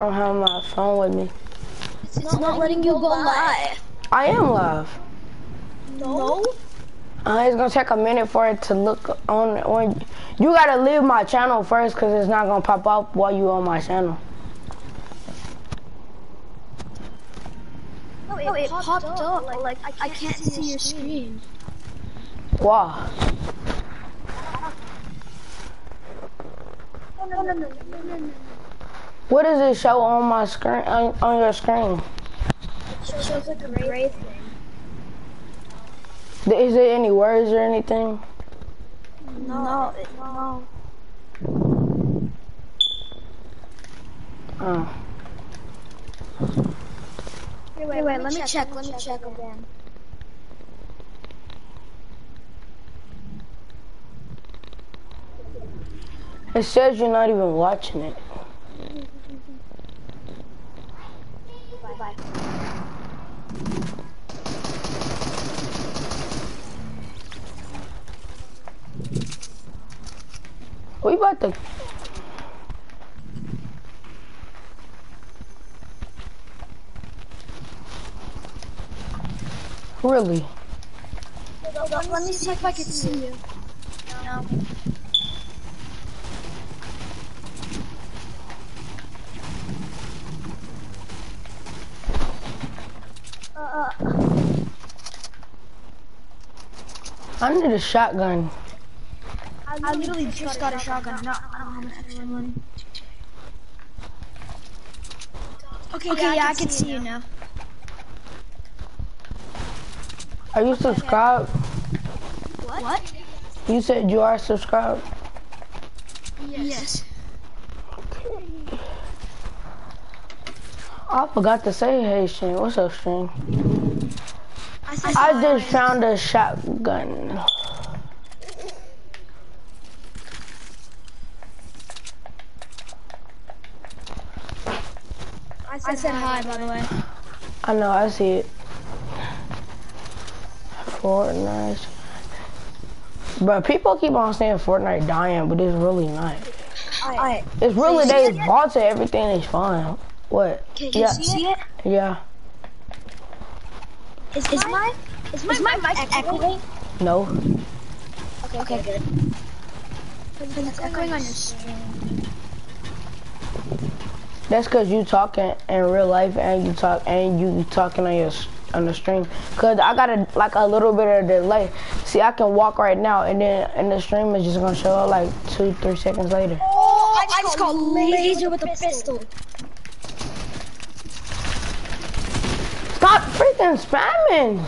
I don't have my phone with me. It's, it's not letting you go live. I am live. No? Uh, it's gonna take a minute for it to look on. on you gotta leave my channel first, cause it's not gonna pop up while you on my channel. No, it, no, it popped, popped up, up, but like I can't, I can't see, see your screen. Wow. No, no, no, no, no, no, no. What does it show on my screen on, on your screen? It shows like a gray thing. Is there any words or anything? No, it, no. Oh. Wait, wait, wait, let me check, let me check again. It says you're not even watching it. Bye bye. We about to. Really? Let me see if I can see you. No. Uh, I need a shotgun. I literally just got a shotgun. No, I don't have an extra money. Okay, okay, yeah, I can see you now. Are you subscribed? What? You said you are subscribed. Yes. Okay. I forgot to say hey Shane. What's up, Shane? I, I just found a shotgun. I said hi, by the way. I know, I see it. Fortnite. But people keep on saying Fortnite dying, but it's really not. I, It's really they vaulted everything is fine. What? can you yeah. see it? Yeah. Is, is my is my, is my mic echoing? No. Okay, okay, good. Because it's echoing on your stream. That's cause you talking in real life and you talk and you talking on your on the stream. Cause I got a like a little bit of delay. See, I can walk right now and then and the stream is just gonna show up like two, three seconds later. Oh, I just, got laser with a pistol. Stop freaking spamming!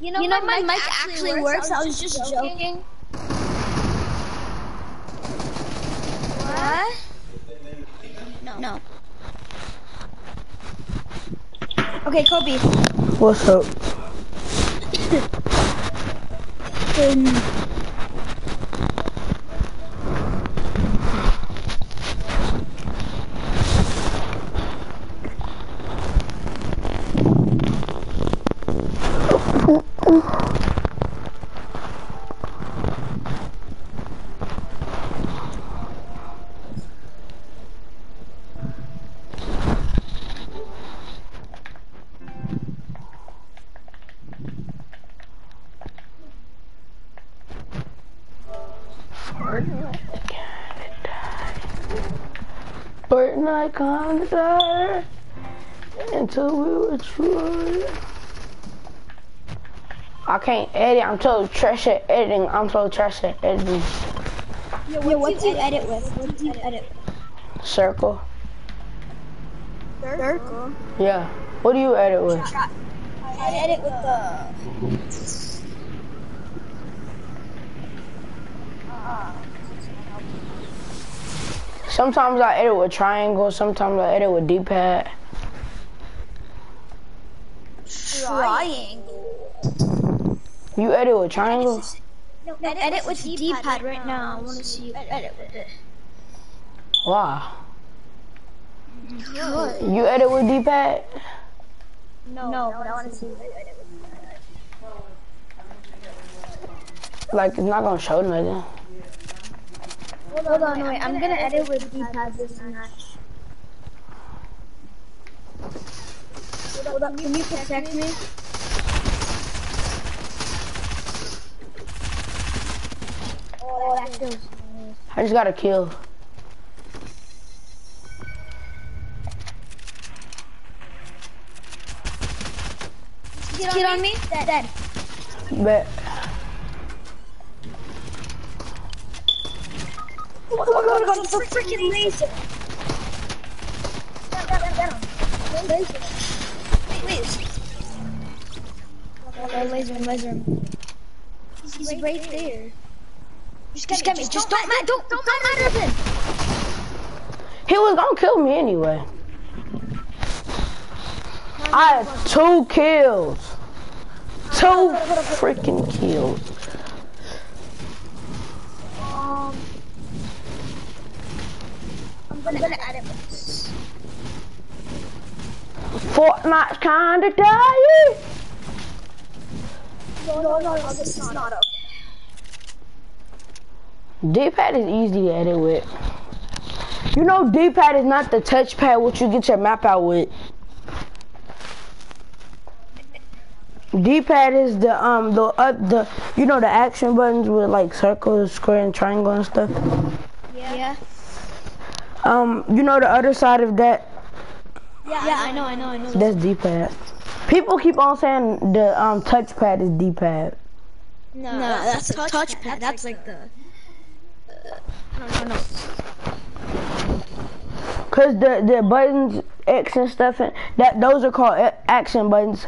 You know, you know my, mic actually works. I was just joking. What? No. No. Okay, Kobe. What's up? Um, Fortnite die until we were true. I can't edit. I'm so trash at editing. I'm so trash at editing. yeah, what, what do you edit with? What do you edit Circle. with? Circle. Yeah. What do you edit with? I edit with the. Sometimes I edit with triangle. Sometimes I edit with D-pad. Triangle. You edit with triangle? No, edit, edit with D-pad right now. I want to see you edit with it. Wow. Good. You edit with D-pad? No, no, but I want to see. Like, it's not gonna show nothing. Hold on, wait. I'm gonna edit with D-pad this match. Hold up, can you protect me? Oh, that feels nice. I just got a kill. Get on me? Dead. Dead. Bet. Oh my god, I got the freaking laser. Get him, get him. Laser. Wait, wait. Laser laser. He's, he's right there. Just get me, just don't, don't, don't, don't matter him. He was gonna kill me anyway. I had two kills. Two freaking kills. Um, I'm gonna, I'm gonna add it. Fortnite's kinda dying. No, no, no, no, this is not okay. D-pad is easy to edit with. You know D-pad is not the touchpad which you get your map out with. D-pad is the um the uh, the you know the action buttons with like circle, square, and triangle and stuff. Yeah. Yeah. Um, you know the other side of that Yeah, yeah, I know, I know, I know. that's D-pad. People keep on saying the um touchpad is D-pad. No, no that's, a touchpad. That's, like the. Uh, I don't know. Cause the the buttons X and stuff and that those are called action buttons.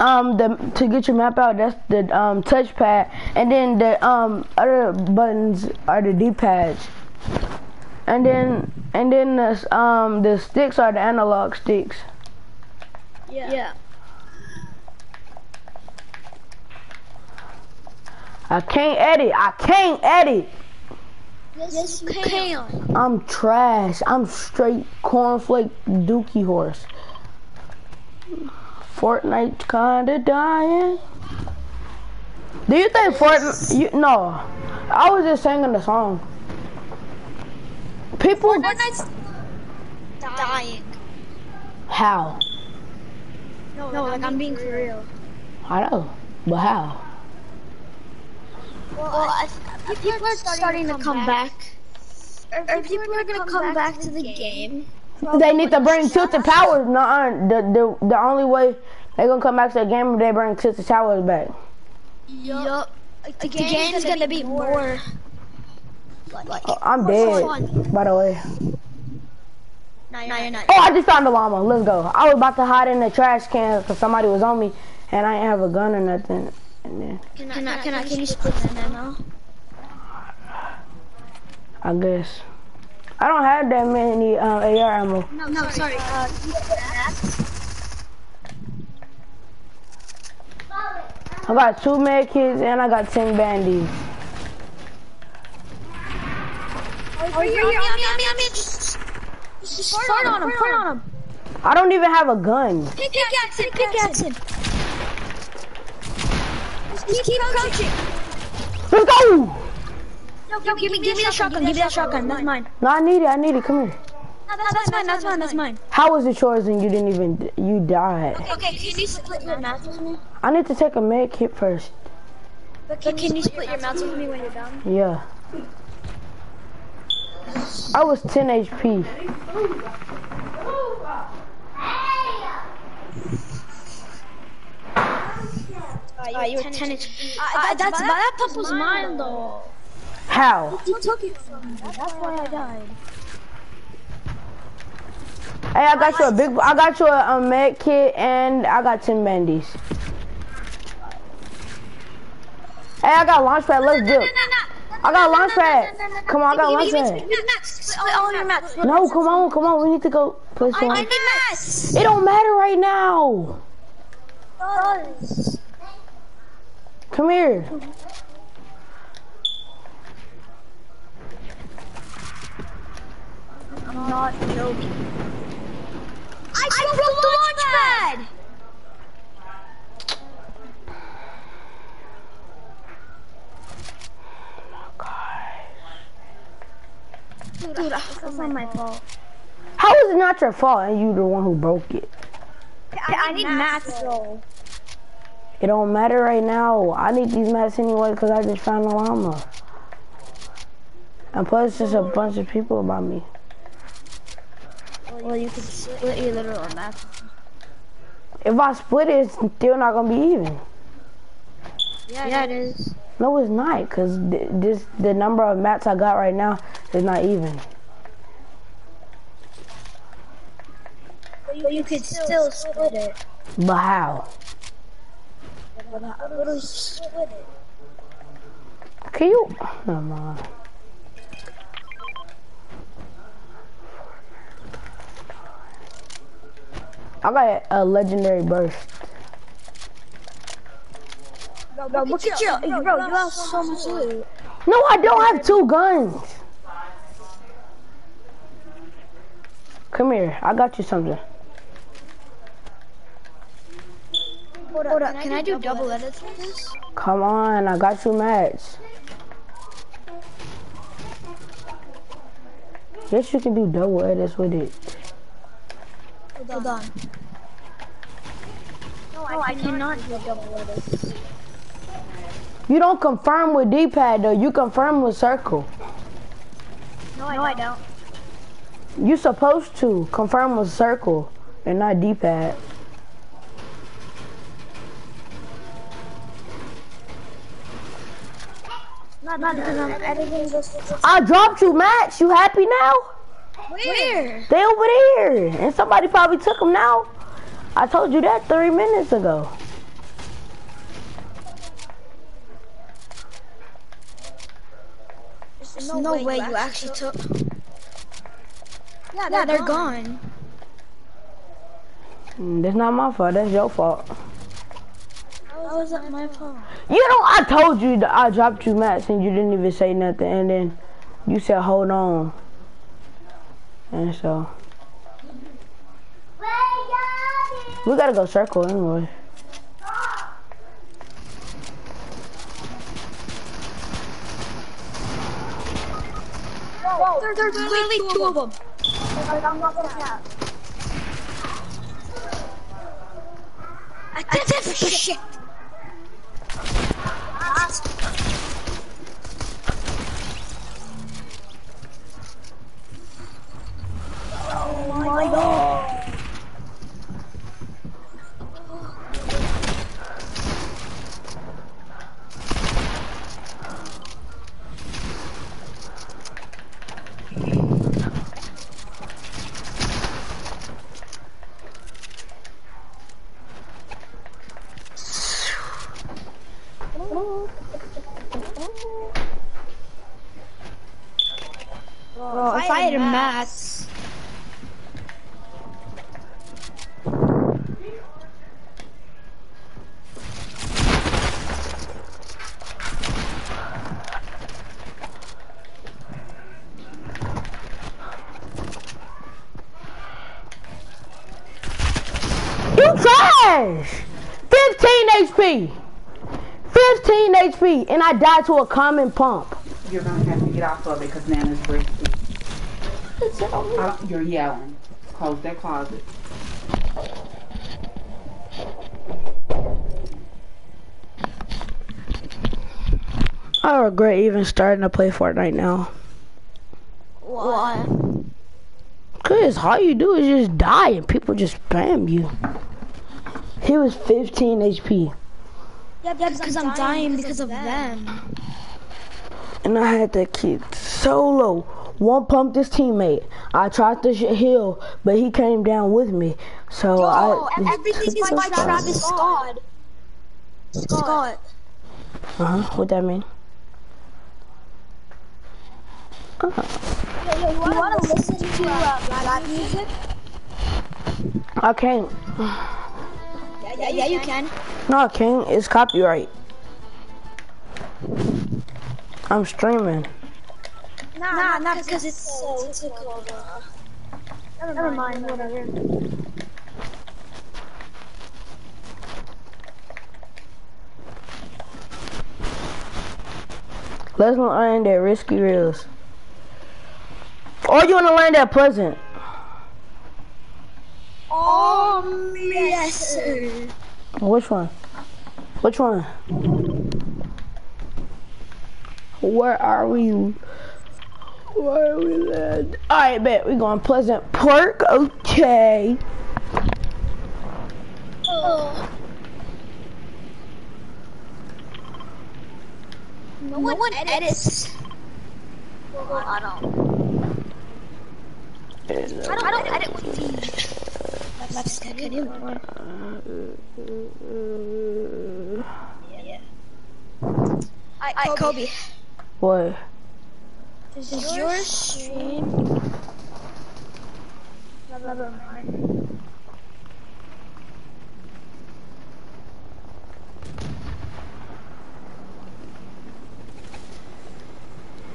Um, the to get your map out, that's the um touchpad, and then the um other buttons are the D-pads, and then and then the um the sticks are the analog sticks. Yeah. yeah. I can't edit. I can't edit. Yes, you can. I'm trash. I'm straight cornflake dookie horse. Fortnite kinda dying. Do you think Fortnite? You, no, I was just singing the song. People, Fortnite's dying. how? No, no like I'm being for real. I know, but how? Well, I, people are starting, to come back. Or, people are gonna come back to the game. They need to bring tilted towers. No, uh, the the the only way they gonna come back to the game if they bring tilted towers back. Yup. Like, the, game's, gonna, be more. Like, Oh, I'm dead. fun. By the way. No, you're, no, you're not. Oh, I just found the llama. Let's go. I was about to hide in the trash can because somebody was on me, and I didn't have a gun or nothing. And then Can I, can I, can I, can you split the ammo? I guess I don't have that many uh, AR ammo. No, no, sorry. Uh, I got two med kits and I got ten bandies. Oh, you're, you're, on me, on me, on me. Just, just fart on him, fart on him. I don't even have a gun. Pickaxe him, pickaxe him. Just keep crouching. Let's go. No, no, give me, give me that shotgun, give me that shotgun. That's mine. No, I need it. I need it. Come here. No, that's mine, that's mine, that's mine. How was it yours and you didn't even you died? Okay, can you split your mouth with me? I need to take a med kit first. But can, you split your mouth with me when you're done? Yeah. I was 10 HP. Uh, you were 10 inch. Uh, that's, that pup was mine though. How? He took it from me. That's why I died. Hey, I got you a big. I got you a, a med kit and I got 10 bandies. Hey, I got launch pad. Let's do it. I got launch pad. Come on, I got launch pad. Split all your mats. No, come on, come on. We need to go play some. I need mats. It don't matter right now. Come here. I'm not joking. I, I broke the launch pad! Dude, Dude that's not my fault. How is it not your fault and you the one who broke it? I, I need mats though. It don't matter right now. I need these mats anyway because I just found a llama. And plus, there's a bunch of people about me. Well, you could split your literal mats. If I split it, it's still not gonna be even. Yeah, yeah it is. No, it's not, cause th this the number of mats I got right now is not even. But you could still split it. But how? Literally split it. Can you? Oh Never mind. I got a legendary burst. Bro, bro look at you, bro, bro, you have so much loot. No, I don't have two guns. Come here, I got you something. Hold up, Hold up. Can, can I do double edits with this? Come on, I got you mats. Yes, you can do double edits with it. Hold on. No, I, I cannot do double edits. You don't confirm with D-pad though, you confirm with circle. No, I, no, I don't. You supposed to confirm with circle and not D-pad. Not, not because I'm editing this. I dropped you, Max. You happy now? Where? They over there. And somebody probably took them now. I told you that three minutes ago. There's no, no way, way you actually took... Yeah, they're, yeah, they're gone. gone. Mm, that's not my fault. That's your fault. How is that my fault? You know, I told you that I dropped you mats and you didn't even say nothing. And then you said, hold on. And so. We gotta go circle anyway. Whoa, there's, literally two of them. I did it for shit. Oh my god. Bro, if, if I had a mats. You trash! 15 HP! 15 HP, and I died to a common pump. You're gonna have to get off of it because Nana's breaking. Uh, you're yelling. Close that closet. I regret even starting to play Fortnite now. Why? Cause all you do is just die and people just spam you. He was 15 HP. Yeah, because I'm, I'm dying because of them. And I had that kid solo. One pumped his teammate. I tried to heal, but he came down with me. So Yo, I. Everything is by Travis Scott. Scott. Uh huh. What that mean? Uh -huh. Yo, yo, you, you wanna listen to uh, rap music? I can't. Yeah, yeah, you can. No, I can't. It's copyright. I'm streaming. Nah, nah not because it's, what's it called? Uh, Never mind, whatever. Let's land at Risky Reels. Or you wanna land at Pleasant? Um, yes, sir. Which one? Which one? Where are we? Where are we land? Alright, bet. we going Pleasant Park. Okay. Oh. No one, one edits. Well, I don't. I don't, I don't edit with the. That's good anymore. Yeah. I, I, Kobe. what? Is your stream? Never mind.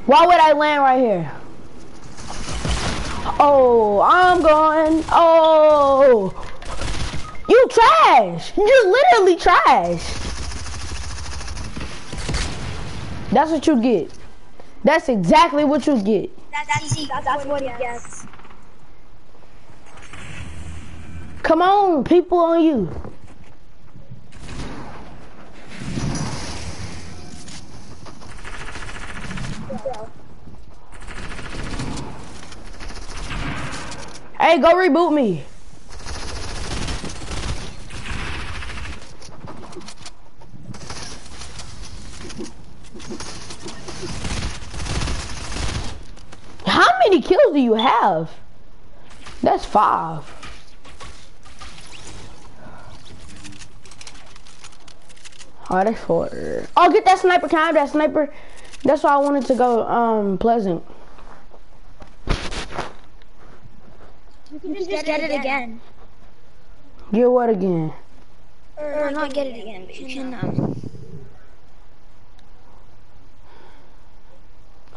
Why would I land right here? Oh, I'm going. Oh, you trash. You're literally trash. That's what you get. That's exactly what you get. That's, that's, that's what he gets. Come on, people on you. Hey, go reboot me. How many kills do you have? That's five. Oh, that's four. Oh, get that sniper. Can I have that sniper? That's why I wanted to go um Pleasant. You can just, get, it again. Get what again? Or, not get it again, but you can, um...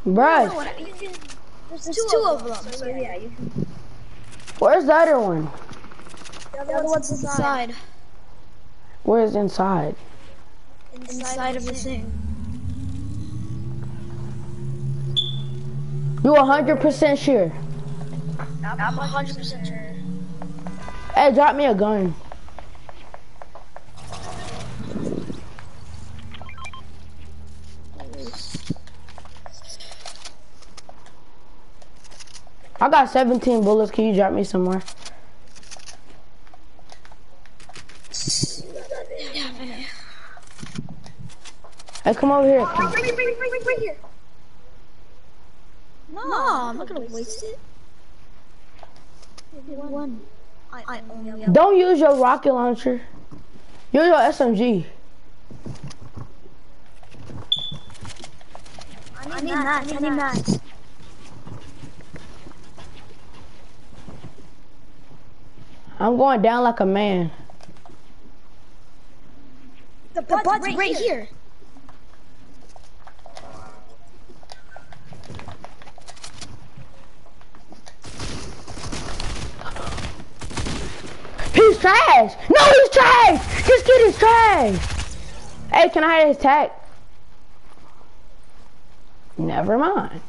Bruh, whatever, you can... There's, there's two, of them, so yeah, you can... where's the other one? The other one's inside. Where's inside? Inside of the thing. You 100% sure? I'm 100% sure. Hey, drop me a gun. I got 17 bullets. Can you drop me some more? Hey, come over here. Right, right, right, right, right, right here. No, I'm not gonna waste it. One. I, I only have Don't use your rocket launcher. Use your SMG. I need mats, I need mats. I'm going down like a man. The bud's, right, right here. He's trash. No, he's trash. This kid is trash. Hey, can I have his tag? Never mind.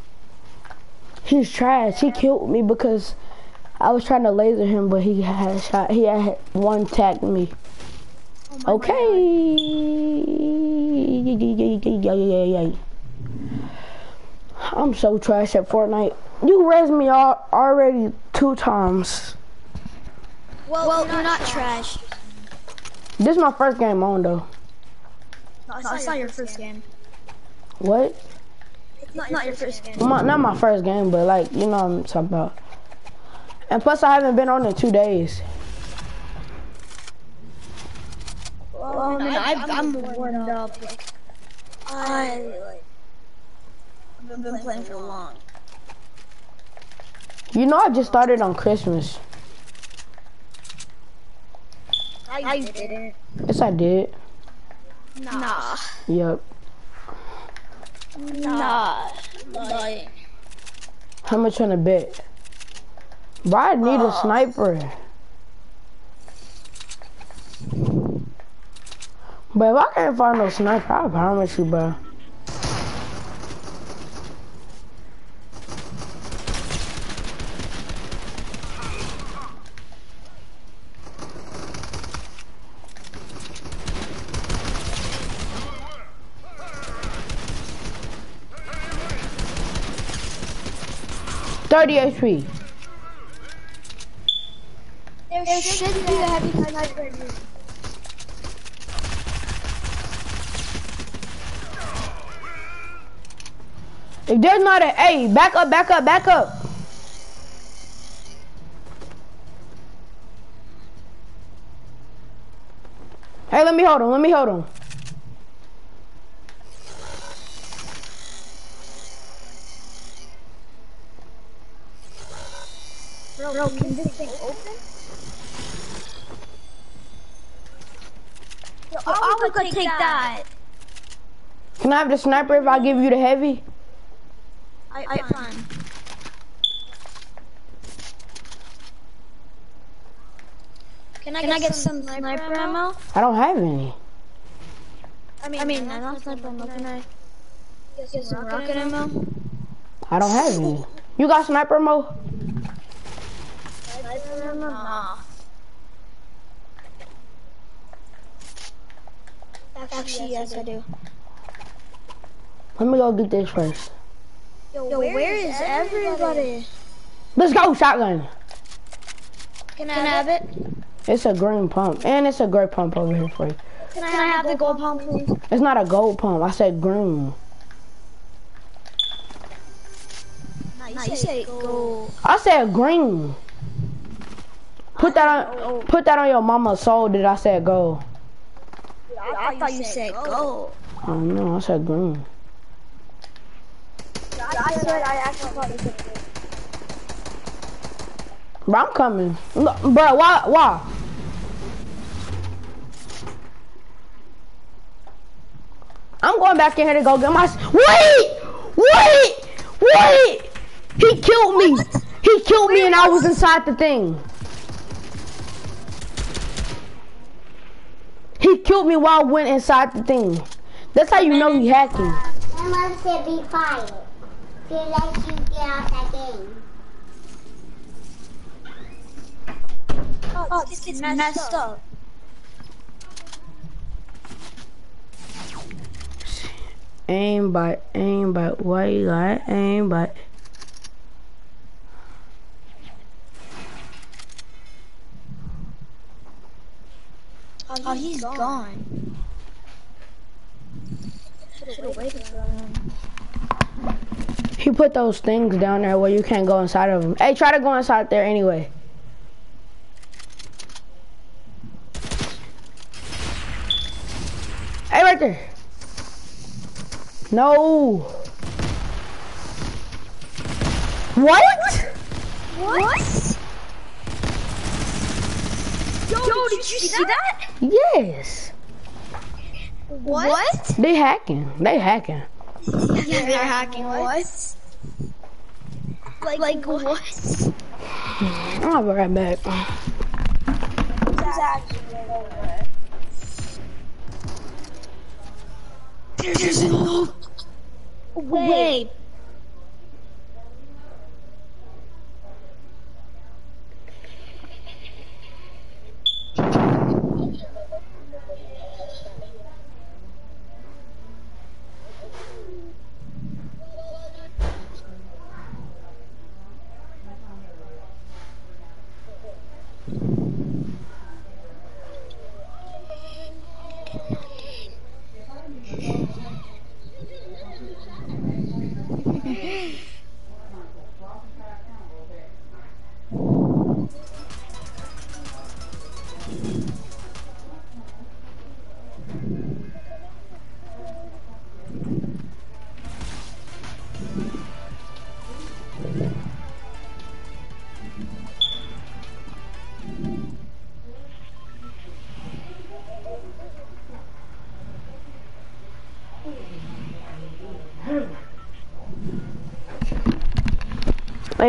He's trash. He killed me because I was trying to laser him, but he had shot. He had one tagged me. Oh okay. I'm so trash at Fortnite. You raised me al already two times. Well, well you're not trash. This is my first game on though. No, it's, not, not your first game. What? It's not, not your first game. My, not my first game, but like, you know what I'm talking about. And plus I haven't been on in two days. Well, I mean, I've, I'm warmed up. Like, I, like, I've been playing for long. You know I just started on Christmas. I didn't. Yes I did. Nah. Yep. Nah. Lying. How much on a bet? Bro, I need a ah. sniper. But if I can't find no sniper, I promise you, bro. Thirty HP. There should be heavy here. If there's not a, hey, back up, back up, back up. Hey, let me hold him, let me hold him. Bro, bro, can this thing open? Yo, I would take, take that. Can I have the sniper if I give you the heavy? I, I fine. Can I, Can get, I get some, some sniper ammo? I don't have any. I mean, I mean, not sniper ammo. Can I get some rocket, rocket ammo? I don't have any. You got sniper ammo? Sniper ammo? Nah. Actually, yes, I do. Let me go get this first. Yo, Yo where, where is, everybody? everybody? Let's go, shotgun. Can I, Can I have it? It's a green pump, and it's a gray pump over here for you. Can I, Can I have, have the gold pump, please? It's not a gold pump. I said green. Nah, you, nah, you said gold. I said green. Put that on. Put that on your mama's soul. Did I say gold? I, I, I thought you said gold. Oh no, I said green. I said I actually thought you said gold. Bro, I'm coming. Look, bro, why? Why? I'm going back in here to go get my. Wait! Wait! Wait! He killed me. He killed me, and I was inside the thing. He killed me while I went inside the thing. That's how you know he hacking. My mom said be quiet. She lets you get out that game. Oh, oh this is messed, messed up. up. Aim but aim but what you got? Aim but Oh, he's gone. gone. Should've waited for him. He put those things down there where you can't go inside of them. Hey, try to go inside there anyway. Hey, right there. No. What? What? Yo, Yo did, did, you see, see that? that? Yes. What? what? They hacking. They hacking. yeah, they're hacking. What? Like, like what? what? I'll be right back. There's no way.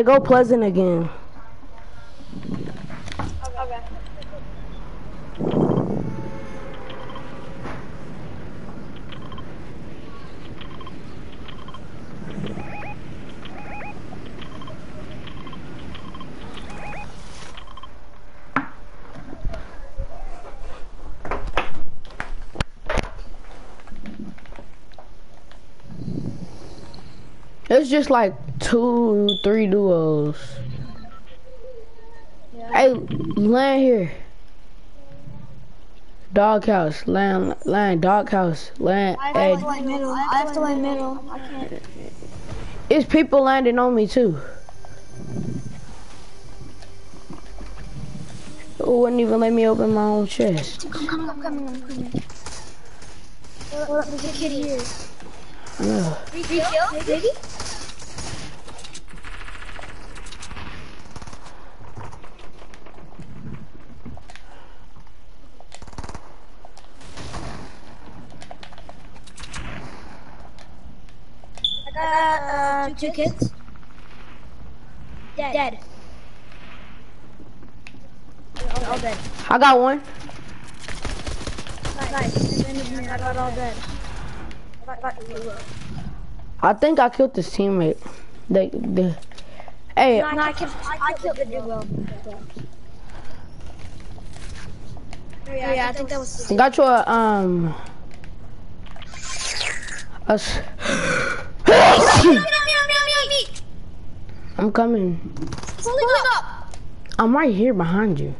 Go Pleasant again. It's just like two, three duos. Yeah. Hey, land here. Doghouse, land, land, doghouse, land. I have to land middle. I have to land middle. I can't. it's people landing on me too. It wouldn't even let me open my own chest. I'm coming, I'm coming, I'm coming. Oh, there's a kid here. Yeah. Three kills, maybe? I got uh, two kids. Dead. Dead. All, all dead. I got one. Nice. I got all dead. I got, got, I think I killed this teammate. The, the, hey, No, I killed, I killed the duo. Yeah, yeah, I think that was. got you a, um, a s- I'm coming. Pulling up. I'm right here behind you.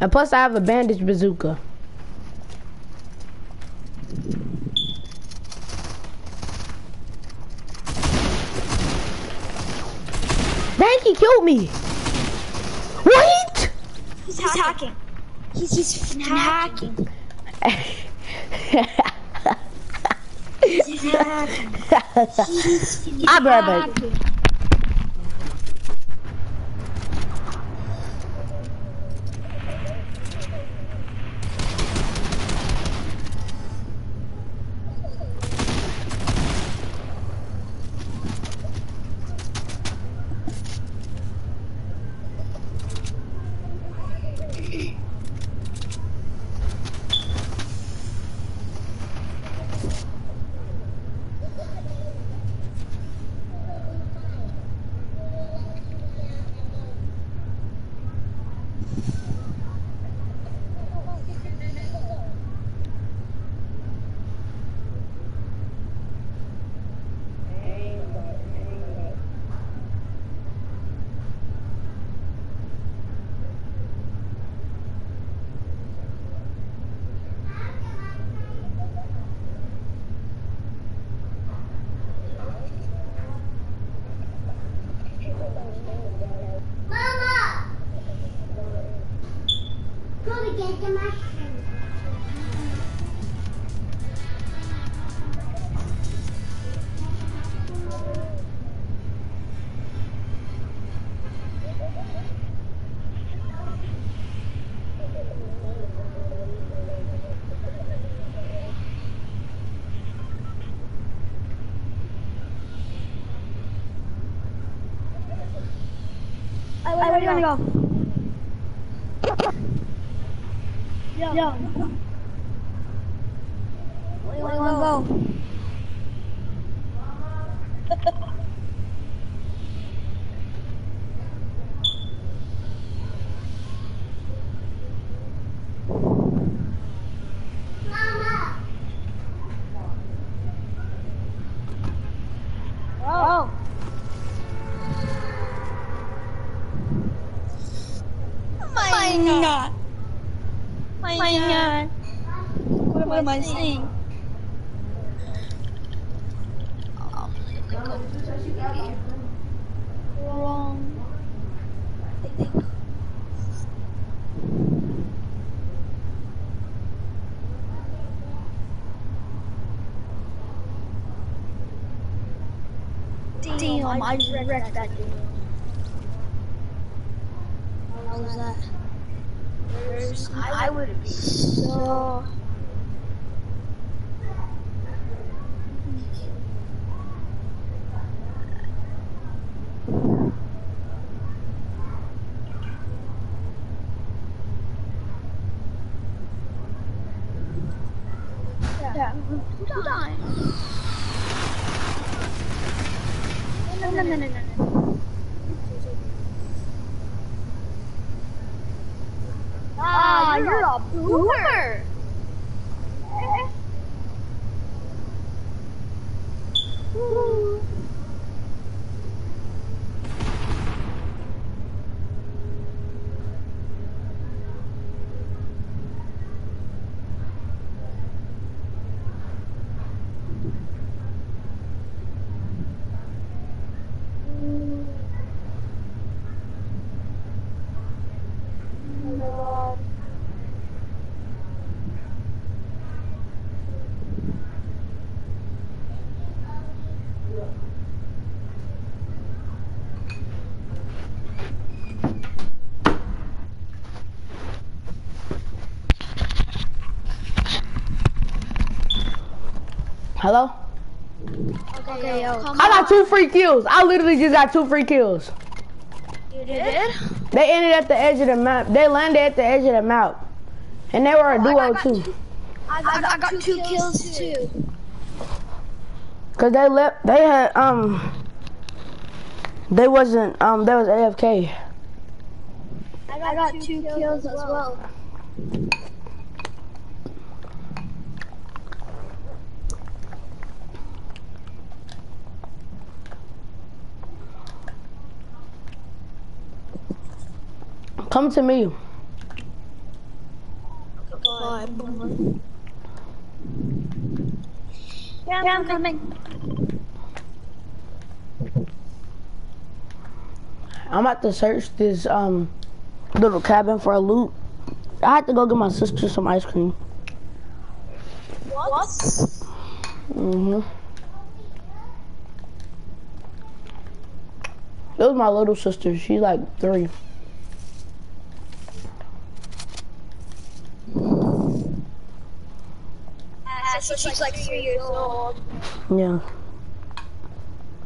And plus I have a bandage bazooka. Dang, he killed me. What? He's, hacking. He's, he's hacking. He's hacking. He's I'll be right back. Hey, where, where do you want to go? Yo. Where do you want to go? Mama! Oh. My God. My God. What am I? Wrong. Damn, I just wrecked that dude. How was that? I would be so. Yeah, two times. No, no, no, no, no, no. Ah, you're a boomer. Hello? Okay, yo, I got two free kills. I literally just got two free kills. You did? They ended at the edge of the map. They landed at the edge of the map. And they were a duo too. I got, I got two kills too. Cause they left they had um they wasn't um they was AFK. I got, I got two kills as well. Come to me. Yeah, I'm, coming. I'm about to search this um little cabin for a loot. I had to go get my sister some ice cream. What? hmm It was my little sister. She's like three. Uh, so she's like three years old. Yeah.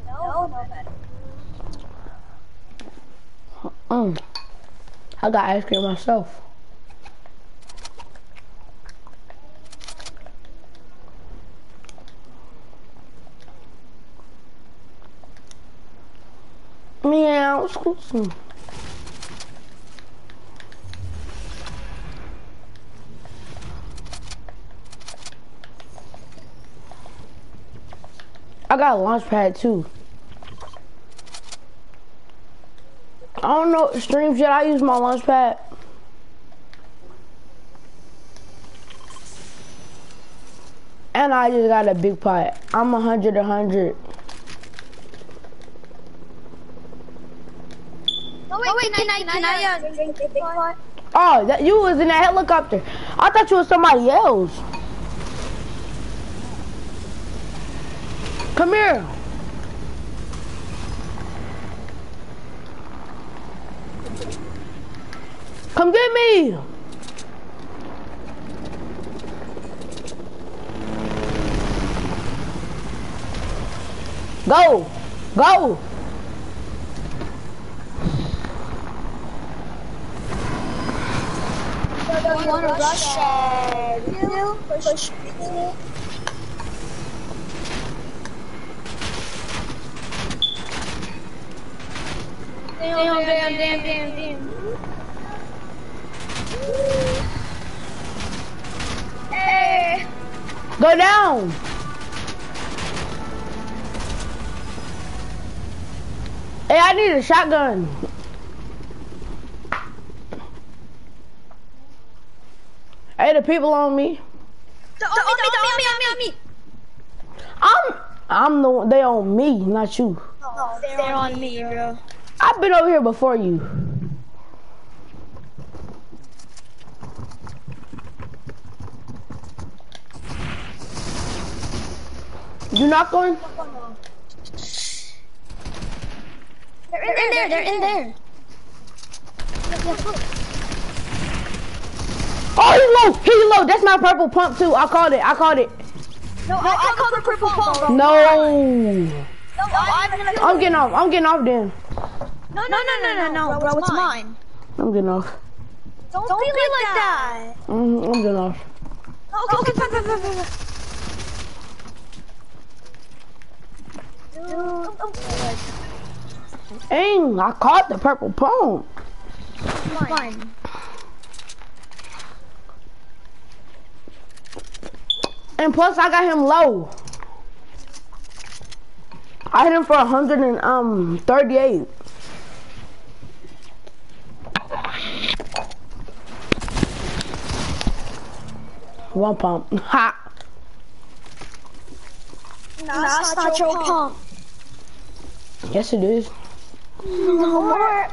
No, no, Mm. I got ice cream myself. Meow, excuse me. I got a launch pad too. I don't know stream should I use my launch pad? And I just got a big pot. I'm a hundred a hundred. No, wait, wait, can, I, can I, uh, the big pot? Oh, that you was in that helicopter. I thought you was somebody else. Come here. Come get me. Go. Go. Damn, damn, damn, damn, damn. Hey! Go down. Hey, I need a shotgun. Hey, the people on me. The, on me, the, on me, on me, on me! I'm I'm the one, they on me, not you. Oh, they're, on me, bro. I've been over here before you. You're not going? They're in, they're in there, they're in there. Oh, he low, he low. That's my purple pump too. I called it. I called it. No, I, called the purple pump. No. No, I'm I'm getting off. I'm getting off then. No, no, no, no, no, no, bro, it's mine. I'm good enough. Don't, be, like, that. Mm, I'm good enough. Okay, okay, okay, okay, okay, I. Dang, I caught the purple pump. Fine. And plus, I got him low. I hit him for 138. One pump. Ha! No, that's not your pump. Yes, it is. No more.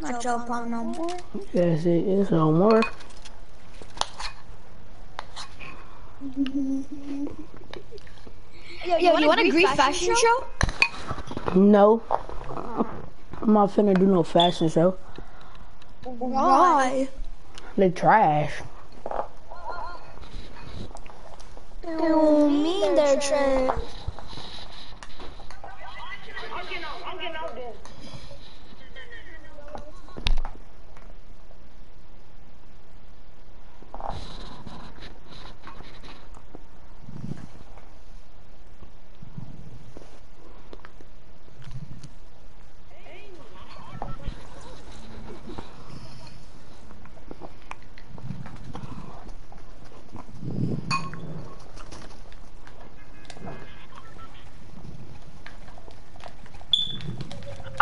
Not your pump no more. Yes, it is. No more. Yo, you, want a Greek fashion show? No. I'm not finna do no fashion show. Why? They trash. They don't mean they're trash.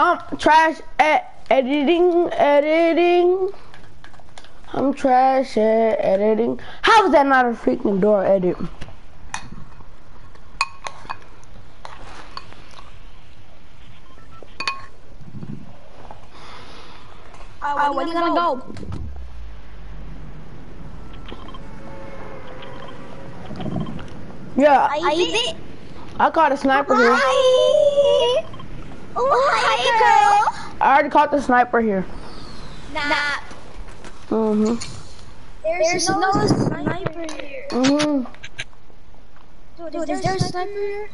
I'm trash at editing, editing. I'm trash at editing. How is that not a freaking door edit? Uh, where you gonna go? Yeah, I eat. I caught a sniper here. Hi. Oh, hi, girl. I already caught the sniper here. Nah. Mm-hmm. There's, no, sniper here. Mm-hmm. Dude, is there a sniper here?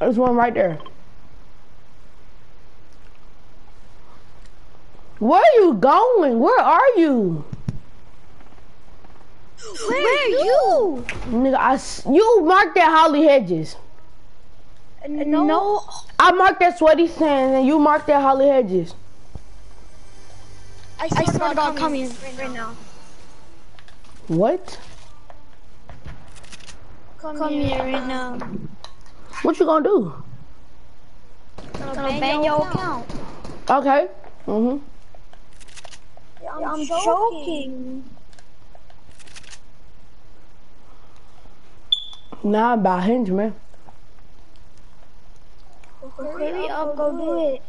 There's one right there. Where are you going? Where are you? Where are you? Nigga, I s you marked that Holly Hedges. No. no. I marked that Sweaty Sands and you marked that Holly Hedges. I swear, I swear to God, come here right now. What? Come, come here right now. What you gonna do? I'm gonna ban your account. Okay. Mm-hmm. I'm, I'm joking. Nah, about hinge, man. Hurry up, go do it.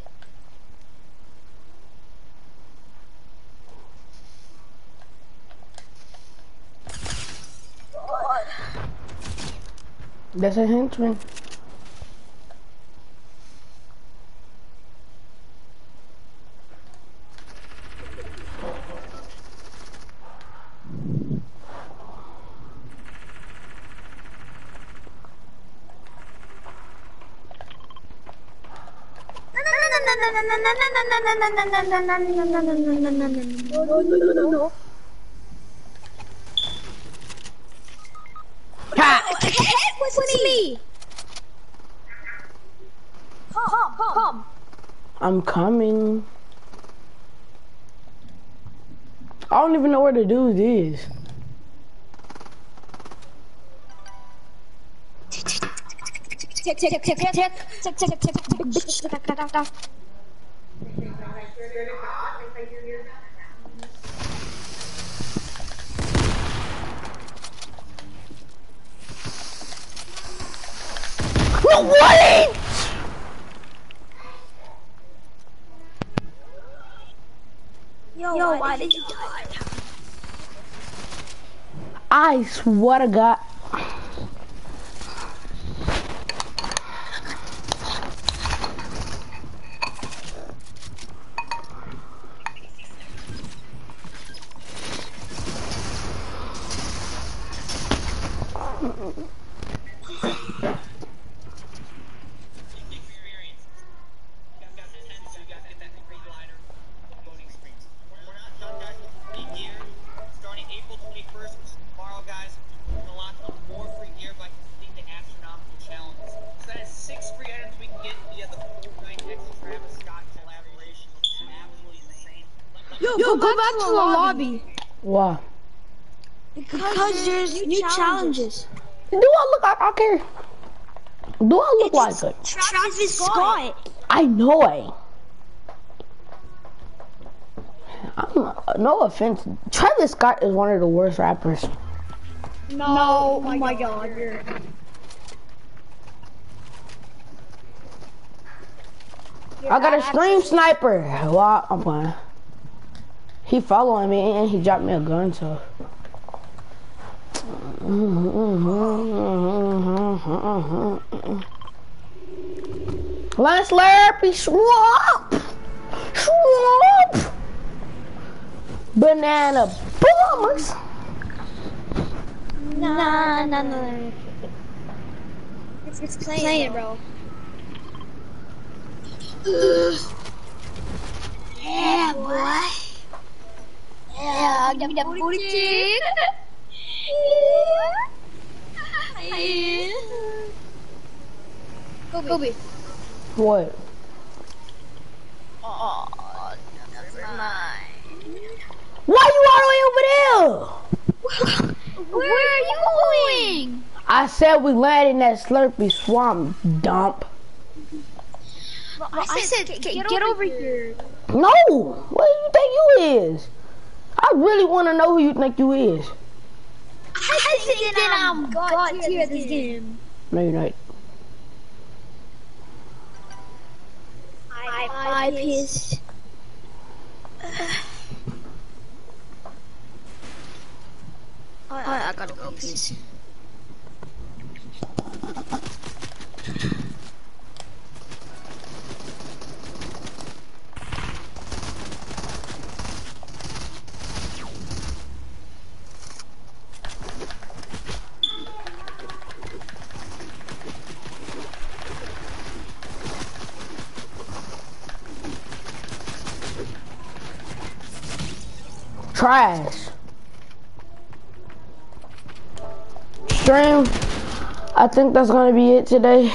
That's a henchman. Ha! With me. Come, come, come. I'm coming. I don't even know where the dude is. Tick, tick, tick, tick, tick, tick, tick, tick, tick, tick, tick, tick, tick. No, what? Yo, Yo, why did you die? I swear to God. Go, back, to the lobby. Why? Because there's new challenges. Do I look like I care? Do I look like it? Travis Scott. I know it. I'm, no offense, Travis Scott is one of the worst rappers. No, oh my god. You're... I got a stream sniper. Well, I'm playing. He following me and he dropped me a gun, so. Lance Larry swamp! Swamp! Banana bombers! Nah, nah, nah. It's, it's playing, playing bro. Yeah, boy. Yeah, give me that booty Kobe. What? Oh, never mind. Why you all the way over there? Where are you going? I said we landed in that Slurpy swamp dump. I, I said, get, get, get over here. here. No! What do you think you is? I really want to know who you think you is. I, I think, think that I'm God, God tier this game. No, you're not. I, I pissed. I, I gotta go piss. Trash. Stream. I think that's gonna be it today.